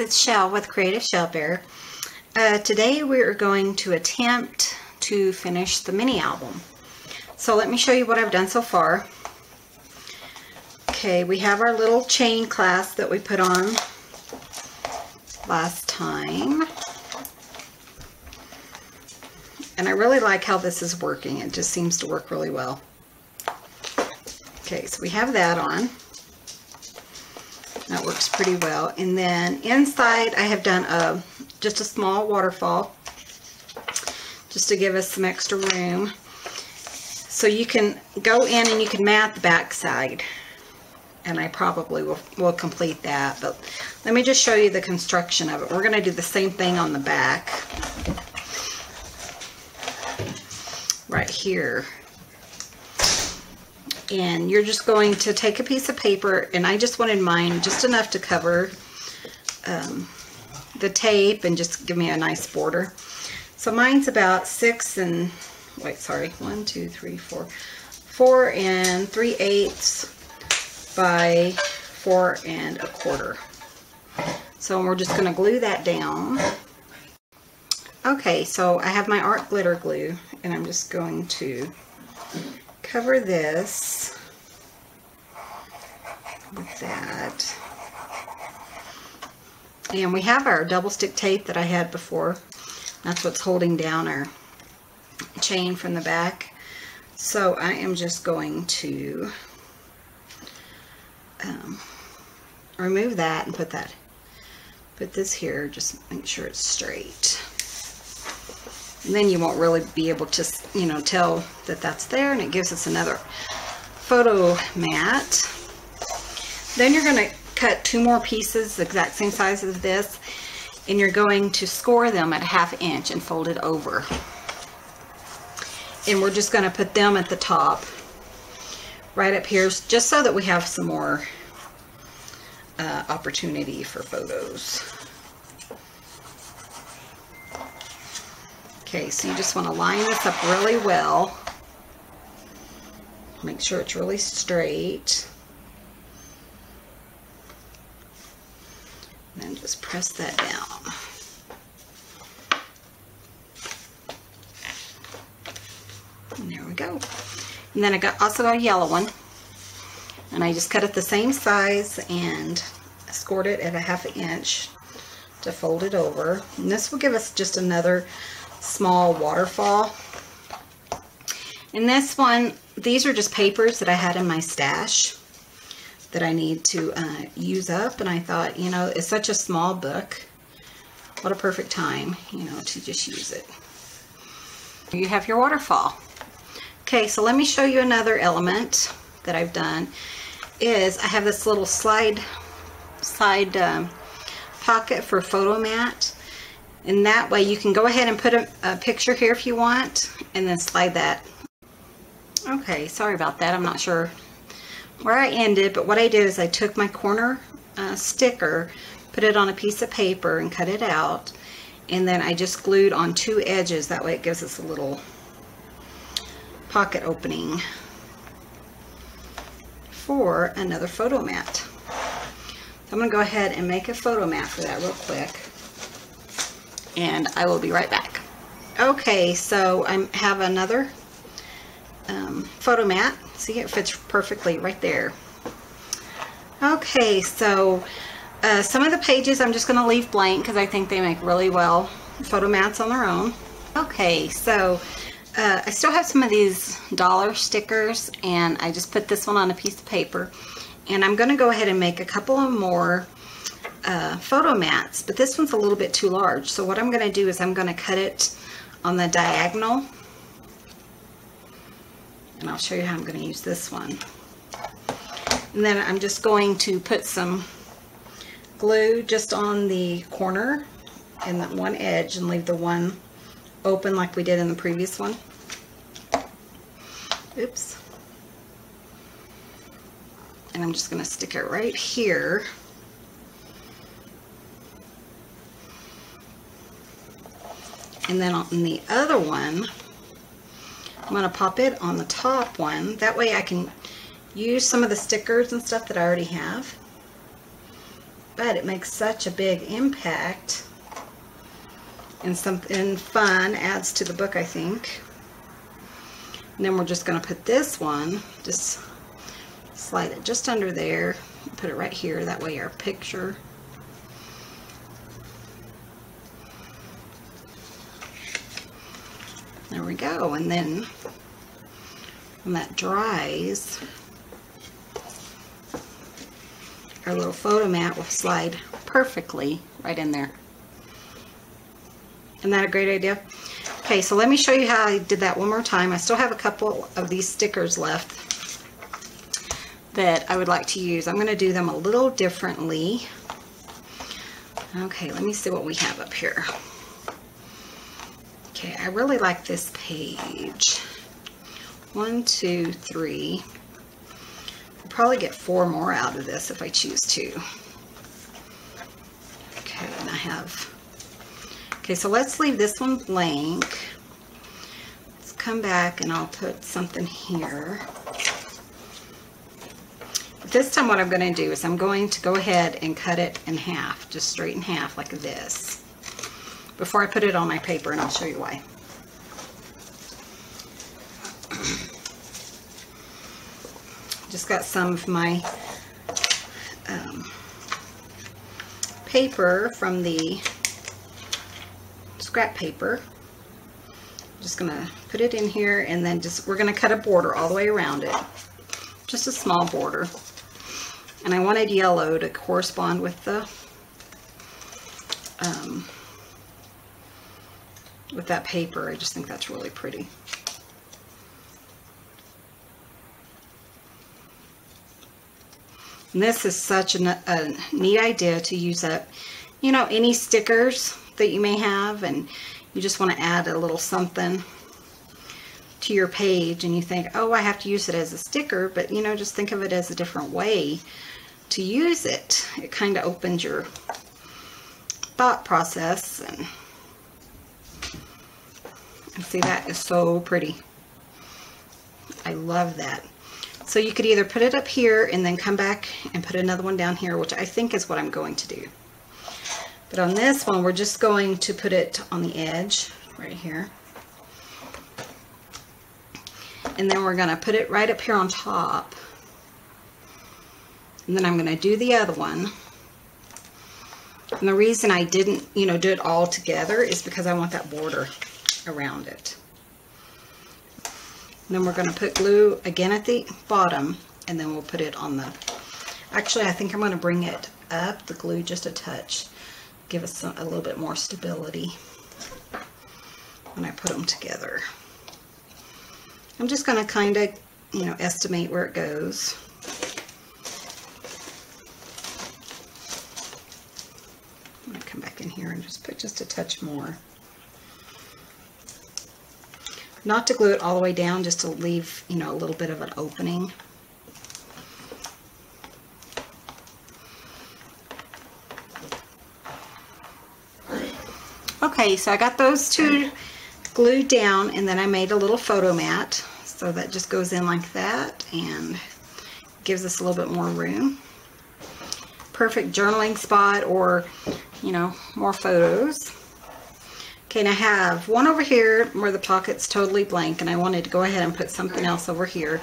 it's Chelle with Creative Chellebear. Uh, today we are going to attempt to finish the mini album. So let me show you what I've done so far. Okay, we have our little chain clasp that we put on last time. And I really like how this is working. It just seems to work really well. Okay, so we have that on. That works pretty well. And then inside I have done a just a small waterfall just to give us some extra room. So you can go in and you can mat the back side. And I probably will, will complete that. But let me just show you the construction of it. We're going to do the same thing on the back. Right here and you're just going to take a piece of paper and I just wanted mine just enough to cover um, the tape and just give me a nice border. So mine's about six and, wait, sorry, one, two, three, four, four and three eighths by four and a quarter. So we're just going to glue that down. Okay, so I have my art glitter glue and I'm just going to cover this with that. And we have our double stick tape that I had before. That's what's holding down our chain from the back. So I am just going to um, remove that and put that, put this here, just make sure it's straight. And then you won't really be able to, you know, tell that that's there. And it gives us another photo mat. Then you're going to cut two more pieces, the exact same size as this. And you're going to score them at a half inch and fold it over. And we're just going to put them at the top, right up here, just so that we have some more uh, opportunity for photos. Okay, so you just want to line this up really well. Make sure it's really straight. And then just press that down. And there we go. And then I got also got a yellow one. And I just cut it the same size and scored it at a half an inch to fold it over. And this will give us just another small waterfall. And this one, these are just papers that I had in my stash that I need to uh, use up. And I thought, you know, it's such a small book. What a perfect time, you know, to just use it. You have your waterfall. Okay, so let me show you another element that I've done is I have this little slide side um, pocket for photo mat and that way you can go ahead and put a, a picture here if you want and then slide that. Okay, sorry about that. I'm not sure where I ended, but what I did is I took my corner uh, sticker, put it on a piece of paper and cut it out. And then I just glued on two edges. That way it gives us a little pocket opening for another photo mat. So I'm going to go ahead and make a photo mat for that real quick and I will be right back. Okay, so I have another um, photo mat. See, it fits perfectly right there. Okay, so uh, some of the pages I'm just going to leave blank because I think they make really well photo mats on their own. Okay, so uh, I still have some of these dollar stickers and I just put this one on a piece of paper and I'm going to go ahead and make a couple of more uh, photo mats, but this one's a little bit too large. So what I'm going to do is I'm going to cut it on the diagonal. And I'll show you how I'm going to use this one. And then I'm just going to put some glue just on the corner and that one edge and leave the one open like we did in the previous one. Oops. And I'm just going to stick it right here And then on the other one, I'm going to pop it on the top one. That way I can use some of the stickers and stuff that I already have. but it makes such a big impact and something fun adds to the book I think and then we're just going to put this one just slide it just under there put it right here that way our picture there we go and then when that dries our little photo mat will slide perfectly right in there. Isn't that a great idea? Okay, so let me show you how I did that one more time. I still have a couple of these stickers left that I would like to use. I'm going to do them a little differently. Okay, let me see what we have up here. Okay, I really like this page. One, two, three I'll probably get four more out of this if I choose to. Okay, and I have, okay, so let's leave this one blank. Let's come back and I'll put something here. This time what I'm going to do is I'm going to go ahead and cut it in half, just straight in half like this, before I put it on my paper and I'll show you why. just got some of my um, paper from the scrap paper. I'm just going to put it in here and then just we're going to cut a border all the way around it. Just a small border. And I wanted yellow to correspond with the um, with that paper. I just think that's really pretty. And this is such a, a neat idea to use up, you know, any stickers that you may have and you just want to add a little something to your page and you think, oh, I have to use it as a sticker, but you know, just think of it as a different way to use it. It kind of opens your thought process and, see that is so pretty. I love that. So you could either put it up here and then come back and put another one down here, which I think is what I'm going to do. But on this one, we're just going to put it on the edge right here. And then we're going to put it right up here on top. And then I'm going to do the other one. And the reason I didn't, you know, do it all together is because I want that border around it. And then we're going to put glue again at the bottom and then we'll put it on the, actually I think I'm going to bring it up, the glue just a touch, give us some, a little bit more stability when I put them together. I'm just going to kind of, you know, estimate where it goes. I'm going to come back in here and just put just a touch more. Not to glue it all the way down, just to leave, you know, a little bit of an opening. Okay, so I got those two glued down and then I made a little photo mat. So that just goes in like that and gives us a little bit more room. Perfect journaling spot or, you know, more photos. Okay, and I have one over here where the pocket's totally blank, and I wanted to go ahead and put something else over here.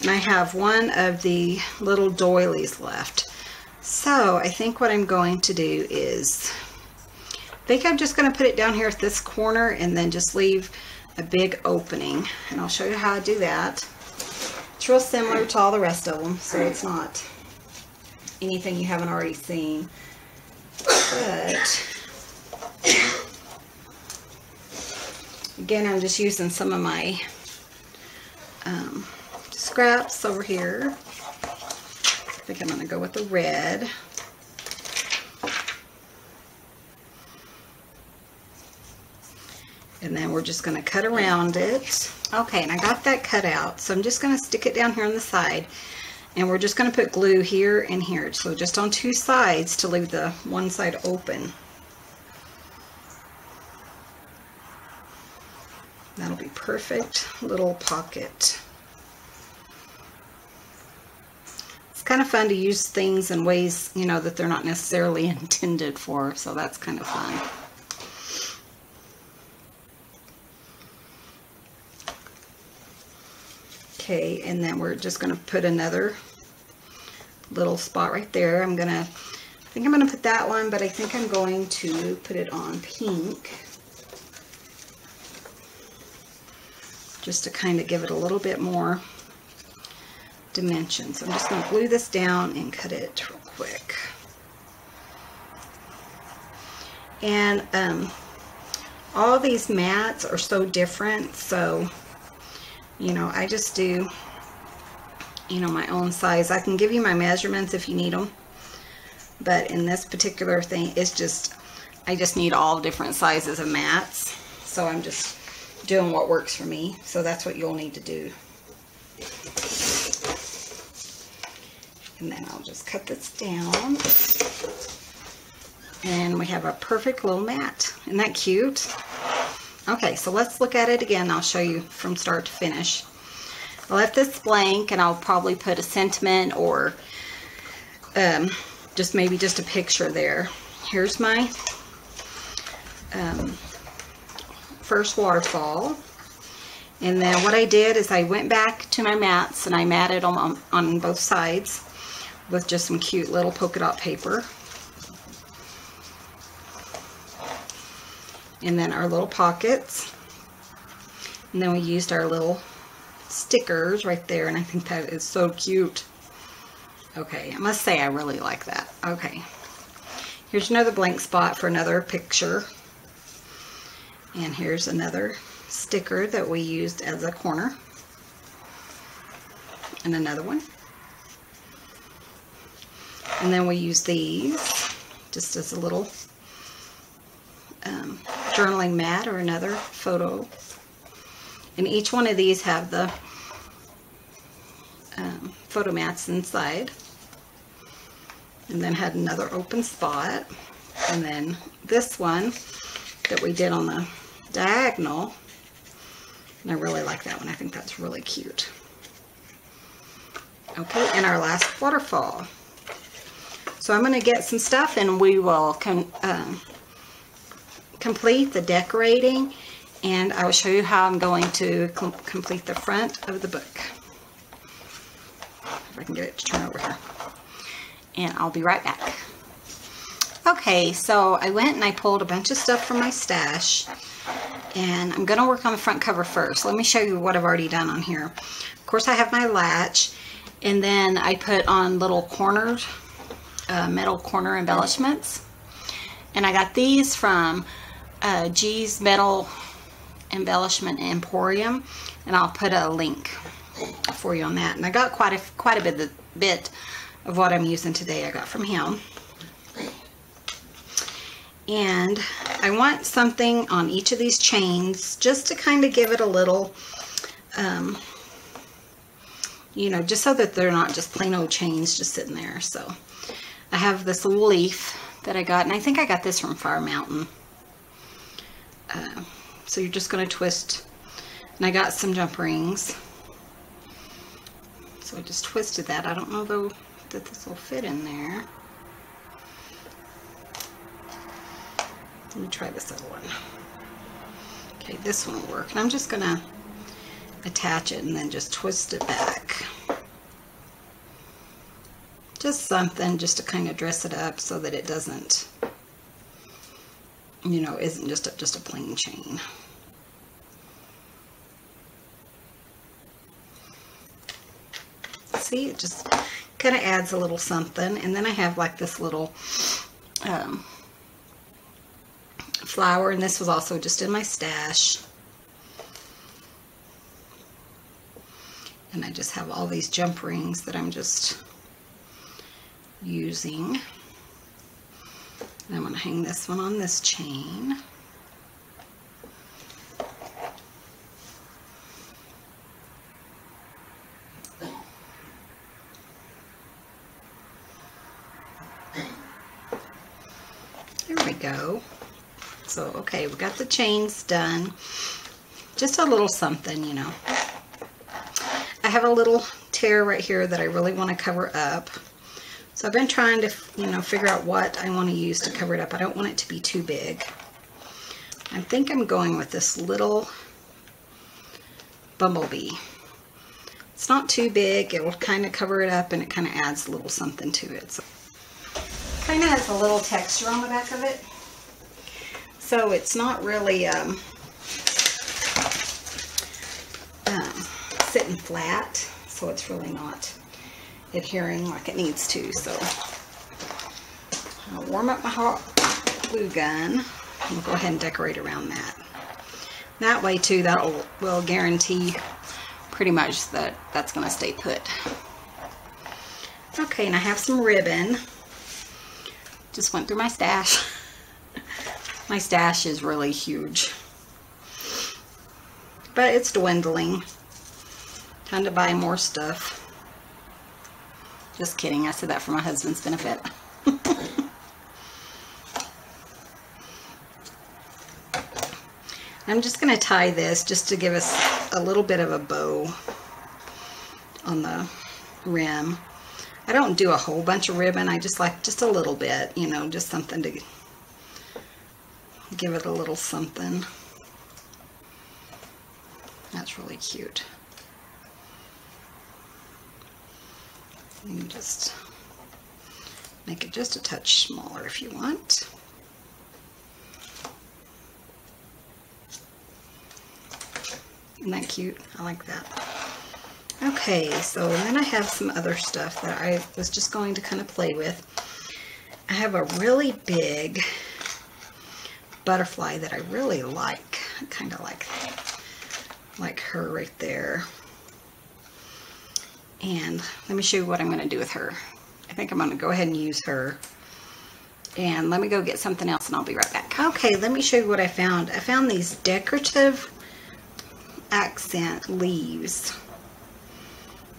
And I have one of the little doilies left. So I think what I'm going to do is, I think I'm just going to put it down here at this corner and then just leave a big opening. And I'll show you how I do that. It's real similar to all the rest of them, so it's not anything you haven't already seen. But Again, I'm just using some of my um, scraps over here. I think I'm going to go with the red. And then we're just going to cut around it. Okay, and I got that cut out. So I'm just going to stick it down here on the side. And we're just going to put glue here and here. So just on two sides to leave the one side open. That'll be perfect little pocket. It's kind of fun to use things in ways, you know, that they're not necessarily intended for. So that's kind of fun. Okay, and then we're just going to put another little spot right there. I'm going to, I think I'm going to put that one, but I think I'm going to put it on pink. Just to kind of give it a little bit more dimension. So I'm just going to glue this down and cut it real quick. And um, all these mats are so different, so you know, I just do, you know, my own size. I can give you my measurements if you need them. But in this particular thing, it's just, I just need all different sizes of mats. So I'm just doing what works for me. So that's what you'll need to do. And then I'll just cut this down. And we have a perfect little mat. Isn't that cute? Okay, so let's look at it again. I'll show you from start to finish. I left this blank and I'll probably put a sentiment or um, just maybe just a picture there. Here's my um, first waterfall. And then what I did is I went back to my mats and I matted them on, on both sides with just some cute little polka dot paper. and then our little pockets. And then we used our little stickers right there and I think that is so cute. Okay I must say I really like that. Okay. Here's another blank spot for another picture and here's another sticker that we used as a corner and another one and then we use these just as a little um, journaling mat or another photo. And each one of these have the um, photo mats inside. And then had another open spot. And then this one that we did on the diagonal. And I really like that one. I think that's really cute. Okay, and our last waterfall. So I'm going to get some stuff and we will con um, complete the decorating and I will show you how I'm going to com complete the front of the book. If I can get it to turn over here. And I'll be right back. Okay, so I went and I pulled a bunch of stuff from my stash and I'm going to work on the front cover first. Let me show you what I've already done on here. Of course I have my latch and then I put on little cornered uh, metal corner embellishments and I got these from uh, G's Metal Embellishment Emporium, and I'll put a link for you on that. And I got quite a quite a bit bit of what I'm using today. I got from him. And I want something on each of these chains just to kind of give it a little, um, you know, just so that they're not just plain old chains just sitting there. So I have this little leaf that I got, and I think I got this from Fire Mountain. Uh, so you're just going to twist and I got some jump rings so I just twisted that I don't know though that this will fit in there let me try this other one okay this one will work and I'm just gonna attach it and then just twist it back just something just to kind of dress it up so that it doesn't you know, isn't just a, just a plain chain. See, it just kind of adds a little something. And then I have like this little um, flower, and this was also just in my stash. And I just have all these jump rings that I'm just using. And I'm going to hang this one on this chain. There we go. So, okay, we got the chains done. Just a little something, you know. I have a little tear right here that I really want to cover up. So I've been trying to, you know, figure out what I want to use to cover it up. I don't want it to be too big. I think I'm going with this little bumblebee. It's not too big. It will kind of cover it up and it kind of adds a little something to it. So kind of has a little texture on the back of it. So it's not really um, um, sitting flat. So it's really not adhering like it needs to. So I'll warm up my hot glue gun and go ahead and decorate around that. That way too, that will guarantee pretty much that that's going to stay put. Okay, and I have some ribbon. Just went through my stash. my stash is really huge. But it's dwindling. Time to buy more stuff. Just kidding. I said that for my husband's benefit. I'm just going to tie this just to give us a little bit of a bow on the rim. I don't do a whole bunch of ribbon. I just like just a little bit, you know, just something to give it a little something. That's really cute. You can just make it just a touch smaller if you want. Isn't that cute? I like that. Okay, so then I have some other stuff that I was just going to kind of play with. I have a really big butterfly that I really like. I kind of like, that. like her right there. And let me show you what I'm going to do with her. I think I'm going to go ahead and use her. And let me go get something else and I'll be right back. Okay, let me show you what I found. I found these decorative accent leaves.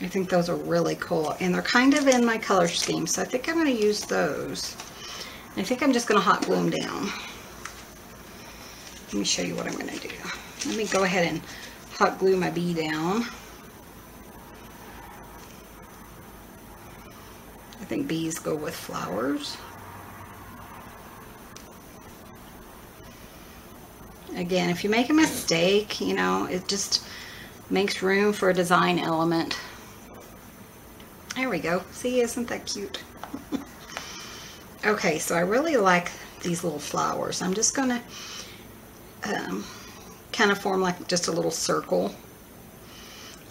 I think those are really cool. And they're kind of in my color scheme. So I think I'm going to use those. I think I'm just going to hot glue them down. Let me show you what I'm going to do. Let me go ahead and hot glue my bee down. I think bees go with flowers. Again, if you make a mistake, you know, it just makes room for a design element. There we go. See, isn't that cute? okay, so I really like these little flowers. I'm just going to um, kind of form like just a little circle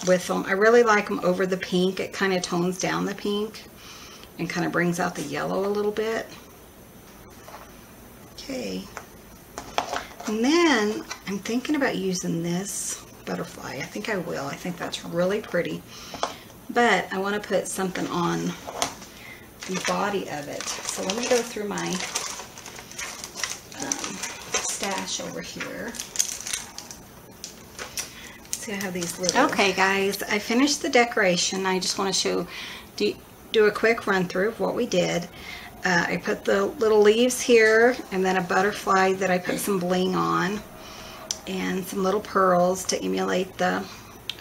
with them. I really like them over the pink. It kind of tones down the pink and kind of brings out the yellow a little bit. Okay. And then I'm thinking about using this butterfly. I think I will. I think that's really pretty. But I want to put something on the body of it. So let me go through my um, stash over here. See, I have these little... Okay, guys, I finished the decoration. I just want to show... Do do a quick run through of what we did. Uh, I put the little leaves here and then a butterfly that I put some bling on and some little pearls to emulate the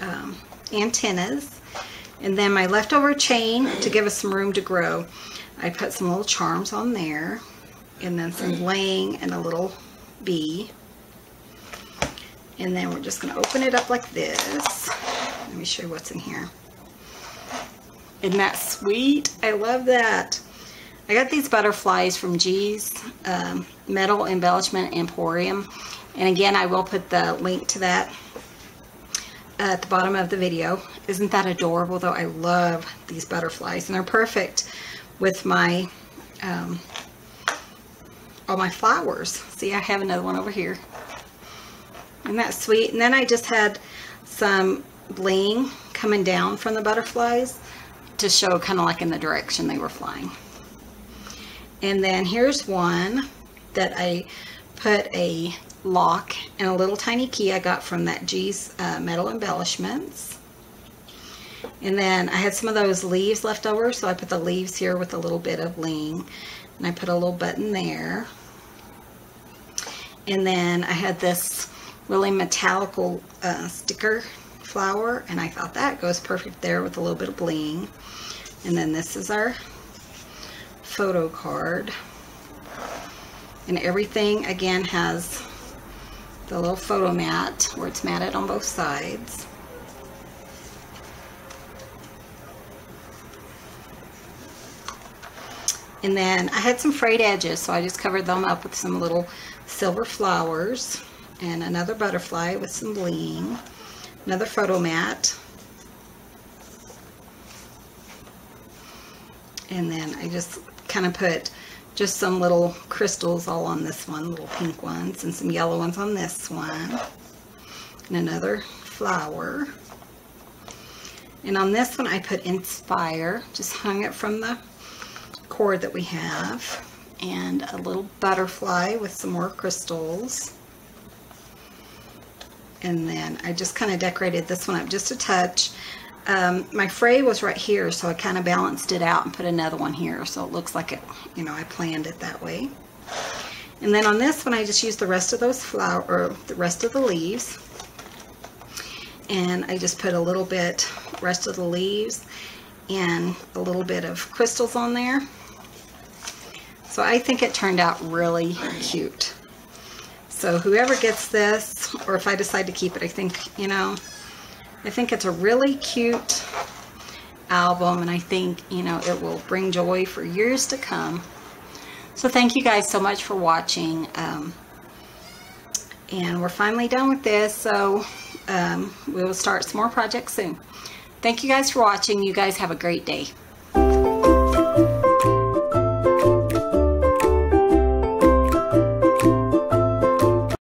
um, antennas. And then my leftover chain to give us some room to grow. I put some little charms on there and then some bling and a little bee. And then we're just going to open it up like this. Let me show you what's in here. Isn't that sweet? I love that. I got these butterflies from G's um, Metal Embellishment Emporium. And again, I will put the link to that at the bottom of the video. Isn't that adorable though? I love these butterflies and they're perfect with my um, all my flowers. See, I have another one over here. Isn't that sweet? And then I just had some bling coming down from the butterflies to show kind of like in the direction they were flying. And then here's one that I put a lock and a little tiny key I got from that G's uh, Metal Embellishments. And then I had some of those leaves left over, so I put the leaves here with a little bit of bling. And I put a little button there. And then I had this really metallical uh, sticker flower and I thought that goes perfect there with a little bit of bling. And then this is our photo card. And everything again has the little photo mat where it's matted on both sides. And then I had some frayed edges, so I just covered them up with some little silver flowers and another butterfly with some bling, another photo mat, and then I just kind of put just some little crystals all on this one, little pink ones, and some yellow ones on this one, and another flower. And on this one I put Inspire, just hung it from the cord that we have, and a little butterfly with some more crystals. And then I just kind of decorated this one up just a touch. Um, my fray was right here, so I kind of balanced it out and put another one here, so it looks like it, you know, I planned it that way. And then on this one, I just used the rest of those flower, or the rest of the leaves. And I just put a little bit, rest of the leaves, and a little bit of crystals on there. So I think it turned out really cute. So whoever gets this, or if I decide to keep it, I think, you know, I think it's a really cute album and I think, you know, it will bring joy for years to come. So thank you guys so much for watching. Um, and we're finally done with this, so um, we will start some more projects soon. Thank you guys for watching. You guys have a great day.